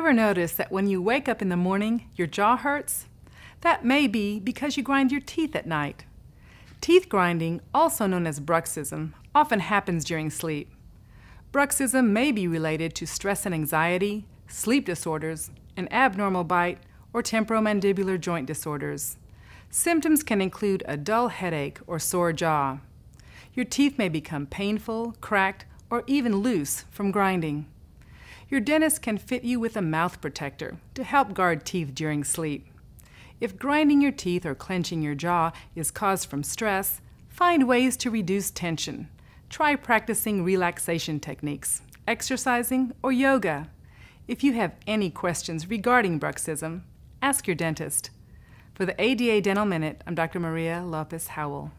Ever notice that when you wake up in the morning, your jaw hurts? That may be because you grind your teeth at night. Teeth grinding, also known as bruxism, often happens during sleep. Bruxism may be related to stress and anxiety, sleep disorders, an abnormal bite, or temporomandibular joint disorders. Symptoms can include a dull headache or sore jaw. Your teeth may become painful, cracked, or even loose from grinding. Your dentist can fit you with a mouth protector to help guard teeth during sleep. If grinding your teeth or clenching your jaw is caused from stress, find ways to reduce tension. Try practicing relaxation techniques, exercising, or yoga. If you have any questions regarding bruxism, ask your dentist. For the ADA Dental Minute, I'm Dr. Maria Lopez Howell.